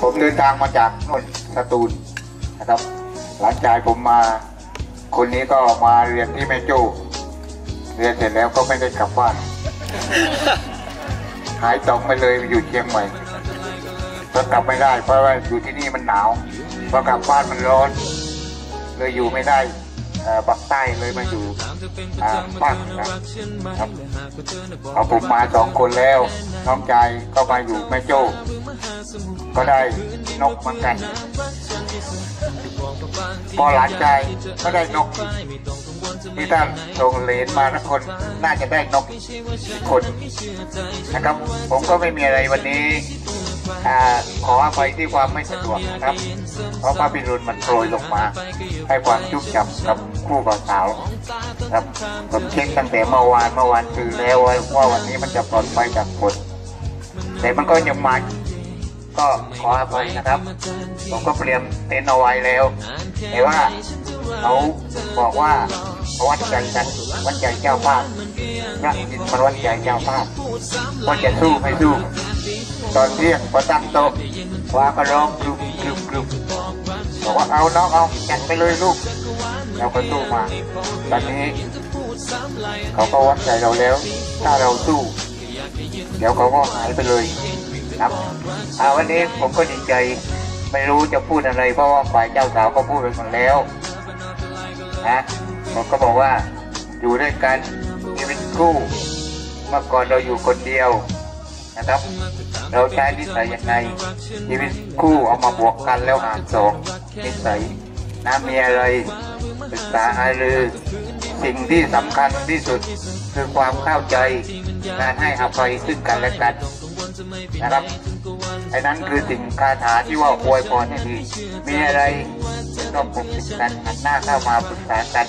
ผมเดินทางมาจากนนสตูลนะครับ หลังจากผมมา คนนี้ก็มาเรียนที่แม่โจ้เรียนเสร็จแล้วก็ไม่ได้กลับบ้าน หายตองไปเลยอยู่เชียงใหม่ก็กลับไม่ได้เพราะว่าอยู่ที่นี่มันหนาวพอกลับบ้านมันร้อน เลยอยู่ไม่ได้ ปักใต้เลยมาอยู่อ่าภาคเหนือครับเอาผมมาสองคนแล้ว น้องชายก็มาอยู่แม่โจ้ ก็ได้นกเหมือนกันพอหลานชายก็ได้นกอีกที่ท่านส่งเหรนมาทุกคนน่าจะได้นกอีกคนนะครับ ผมก็ไม่มีอะไรวันนี้อา ขออภัยที่ความไม่สะดวกนะครับ เพราะพระพิรุณมันโปรยลงมา ให้ความจุกจับกับคู่บ่าวสาวครับผมเช็คตั้งแต่เมื่อวานเมื่อวานคือแล้วว่าวันนี้มันจะปลอดภัยจากฝนแต่มันก็ยังมาก็ขออภัยนะครับ ผมก็เตรียมเต็นท์เอาไว้แล้ว แต่ว่าเขาบอกว่าวัดใจกันวัดใจเจ้าภาพพระจิตมันวัดใจเจ้าภาพว่าจะสู้ไม่สู้ ตอนเที่ยงพอตั้งโต๊ะว่าก็ร้องกรุบกรุบกรุบบอกว่าเอาน้องเอาจัดไปเลยลูกเราก็สู้มา ตอนนี้ เขาก็วัดใจเราแล้ว ถ้าเราสู้ เดี๋ยวเขาก็หายไปเลยครับอาวันนี้ผมก็ดีใจ ไม่รู้จะพูดอะไร เพราะว่าฝ่ายเจ้าสาวก็พูดไปหมดแล้วนะผมก็บอกว่าอยู่ด้วยกันชีวิตคู่เมื่อก่อนเราอยู่คนเดียว นะครับ เราใช้นิสัยยังไงชีวิตคู่เอามาบวกกันแล้วหารสองนิสัยนะมีอะไรศึกษาหารือสิ่งที่สำคัญที่สุดคือความเข้าใจการให้อภัยซึ่งกันและกันนะครับไอ้นั้นคือสิ่งคาถาที่ว่าอวยพรให้ดีมีอะไรต้องปกปิดกันหันหน้าเข้ามาปรึกษากัน